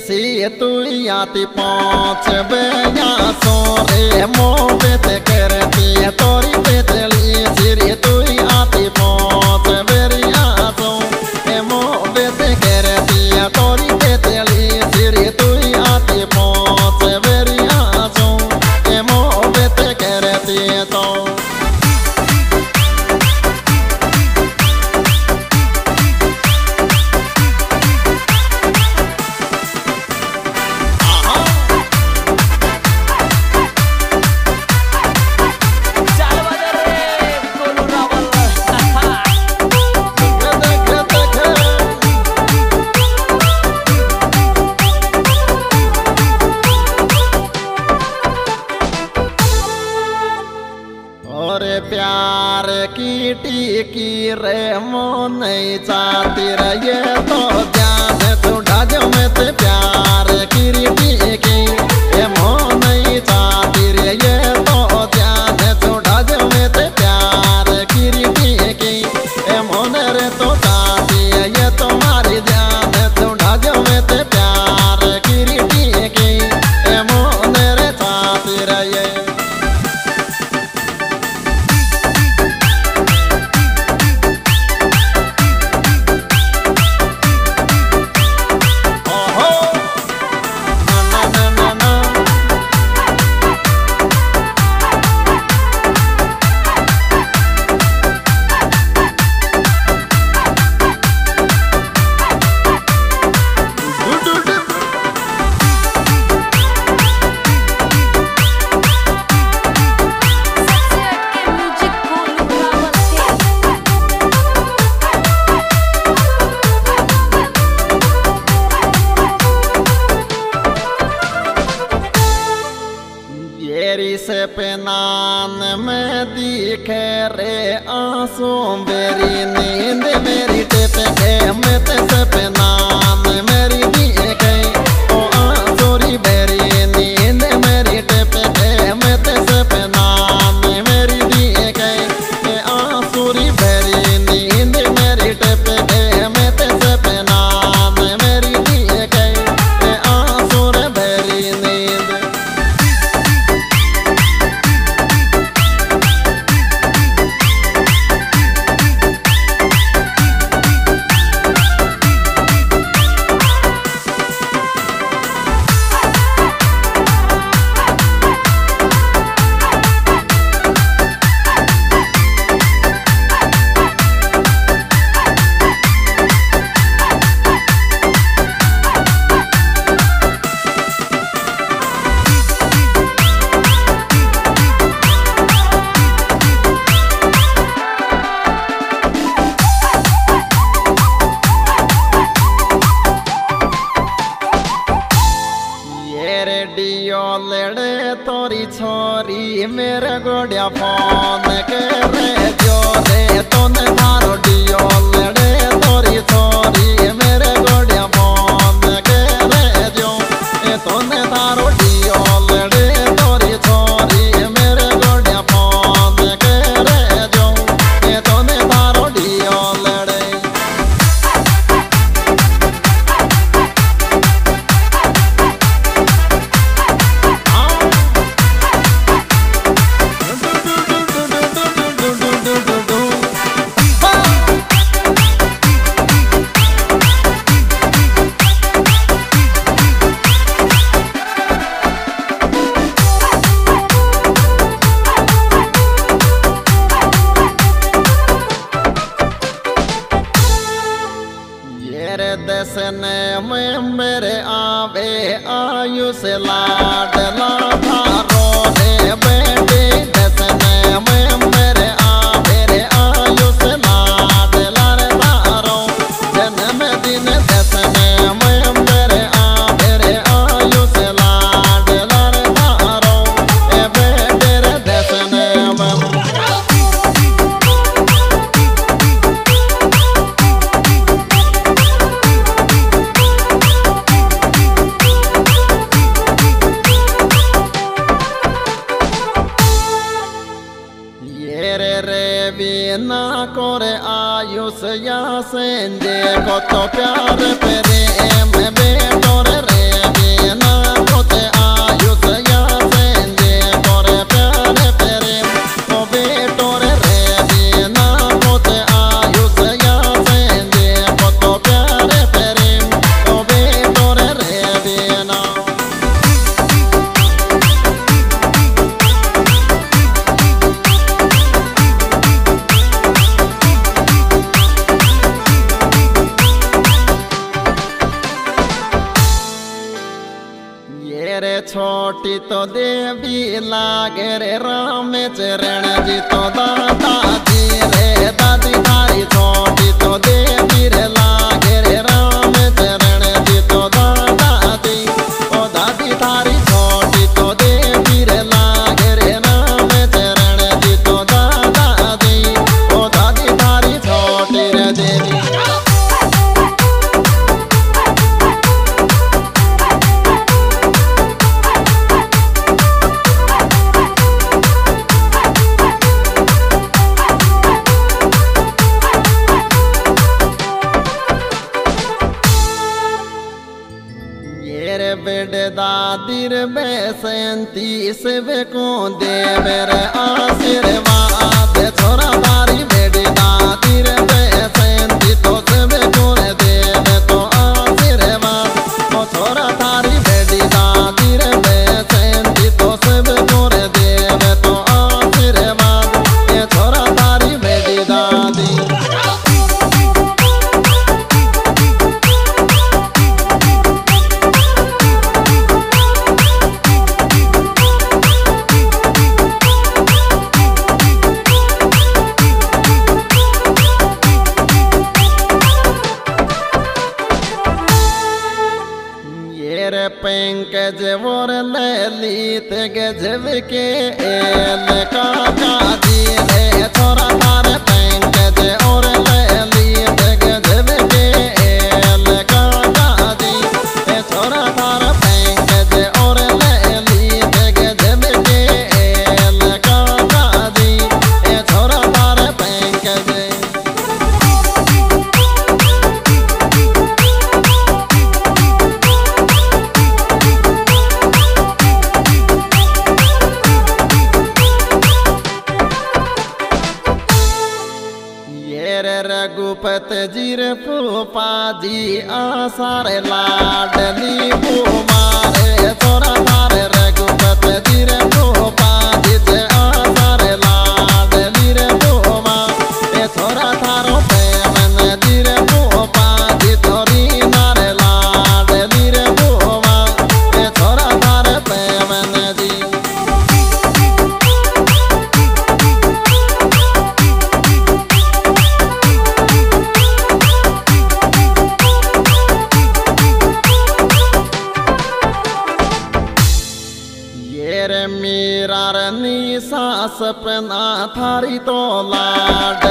से तू याति पाँच बया penane तोरी छोरी, मेरे गोड़िया फ़ोन के रे जो रे तो ने मारो डियो लड़े तोरी छोरी, मेरे तेरे दसने में मेरे आवे आयुष लाडला था रोने में रोटी तो देवी लागे रे, राम चरण जी तो दादा जी रे, दादी थारी छोटी तो देवी शांति से को दे গেছে মোর লালি তে গেছে কে सपना थारी तो लाड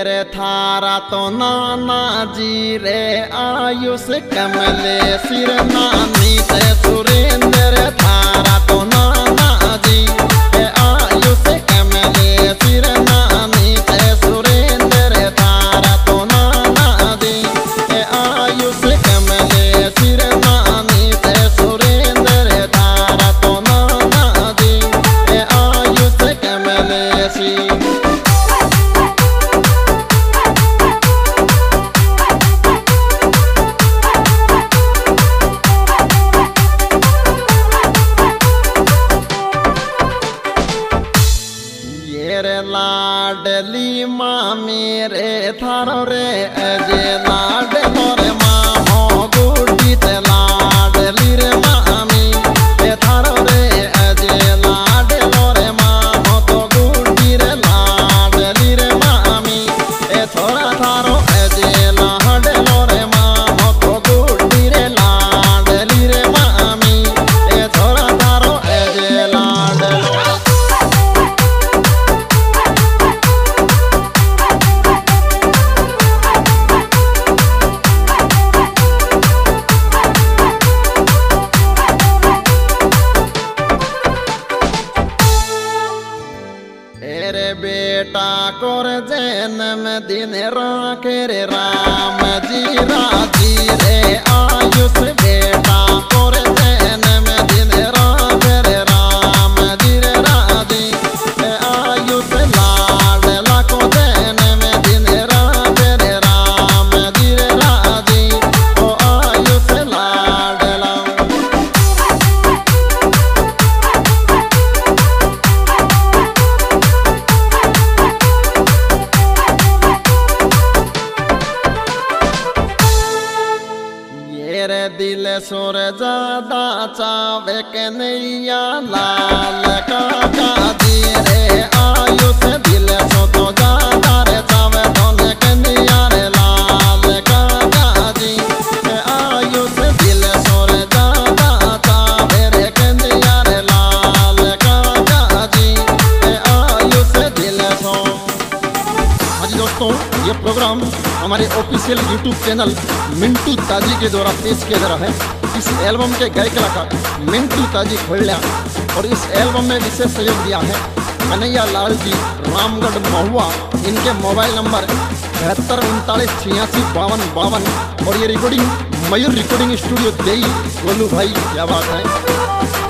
तो नाना जी रे, आयुष कमले सिर नानी ते सुरेंद्र थारा तो नाना जी रे, आयुष कमले सिर नानी ते सुरेंद्र थारा तो नाना जी रे, आयुष कमले सिर नानी ते सुरेंद्र थारा तो नाना जी रे, आयुष कमले सी dinero. चैनल मिंटू ताजी के द्वारा पेश किया जा रहा है। इस एल्बम के गायक कलाकार मिंटू ताजी खोलिया और इस एल्बम में विशेष सहयोग दिया है। कन्हैया लाल जी, रामगढ़ महुआ, इनके मोबाइल नंबर बहत्तर, उनतालीस, छियासी, बावन बावन और ये रिकॉर्डिंग मयूर रिकॉर्डिंग स्टूडियो देई, गोलू भाई, क्या बात है।